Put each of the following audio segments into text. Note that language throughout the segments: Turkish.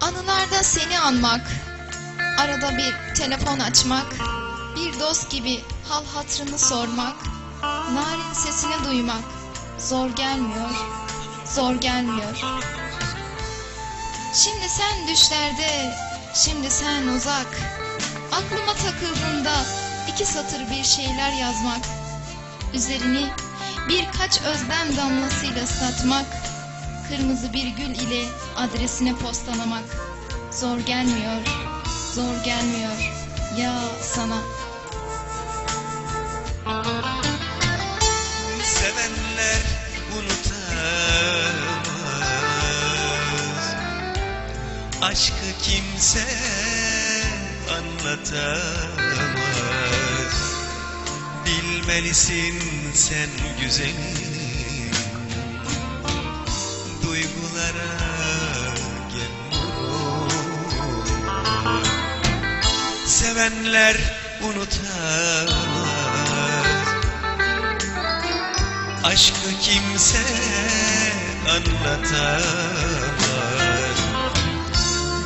Anılarda seni anmak, arada bir telefon açmak, bir dost gibi hal hatrını sormak, narin sesini duymak zor gelmiyor, zor gelmiyor. Şimdi sen düşlerde, şimdi sen uzak, aklıma takıldığında iki satır bir şeyler yazmak, üzerini birkaç özlem damlasıyla ıslatmak, kırmızı bir gül ile adresine postalamak zor gelmiyor, zor gelmiyor ya sana. Sevenler unutamaz. Aşkı kimse anlatamaz. Bilmelisin sen güzelim Sevenler unutamaz. Aşkı kimse anlatamaz.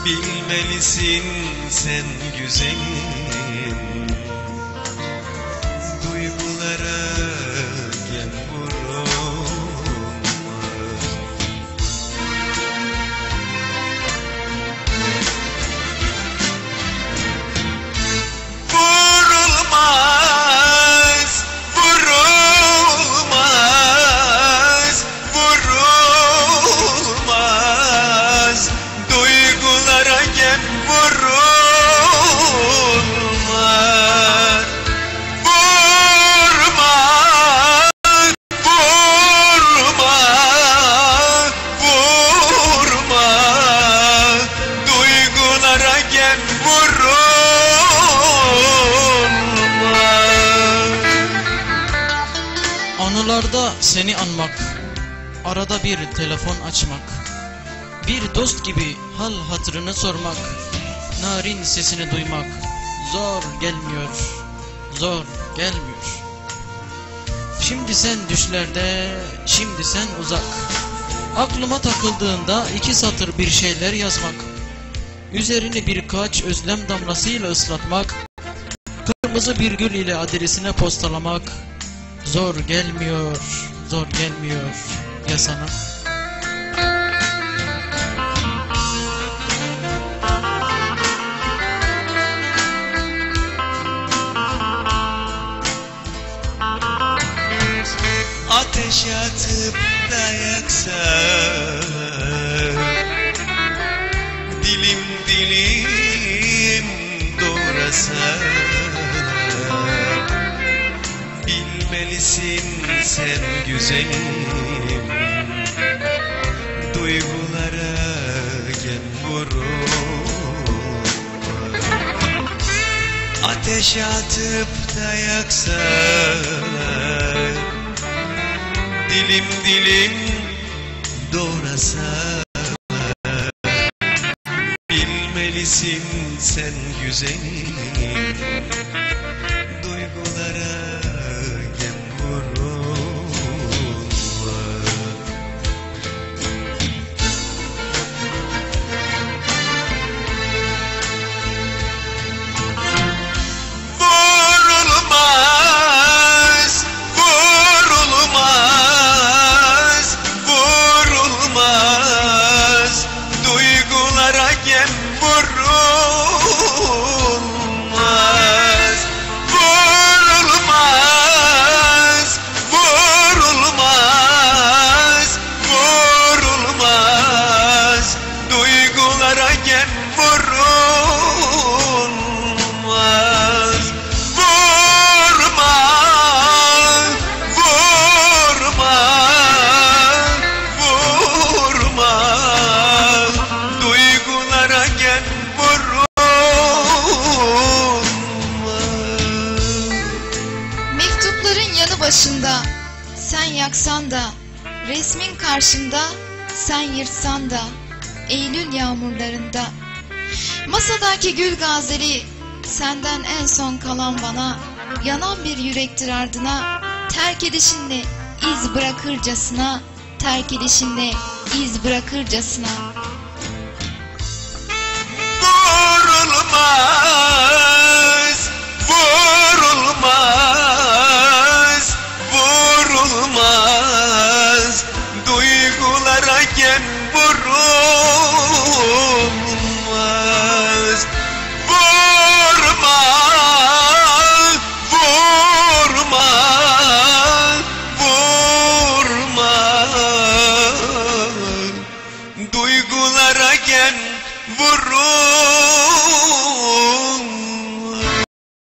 Bilmelisin sen güzelim Anılarda seni anmak, arada bir telefon açmak, bir dost gibi hal hatırını sormak, narin sesini duymak zor gelmiyor, zor gelmiyor. Şimdi sen düşlerde, şimdi sen uzak. Aklıma takıldığında iki satır bir şeyler yazmak, üzerini birkaç özlem damlasıyla ıslatmak, kırmızı bir gül ile adresine postalamak, Zor gelmiyor, zor gelmiyor ya sana. Sen güzelim Duygulara gel vurulma Ateş atıp da yaksa Dilim dilim doğrasa Bilmelisin sen güzelim Sen yaksan da, resmin karşında, sen yırtsan da, Eylül yağmurlarında. Masadaki gül gazeli, senden en son kalan bana, yanan bir yürektir ardına, terk edişinle iz bırakırcasına, terk edişinle iz bırakırcasına. Doğrulma burro.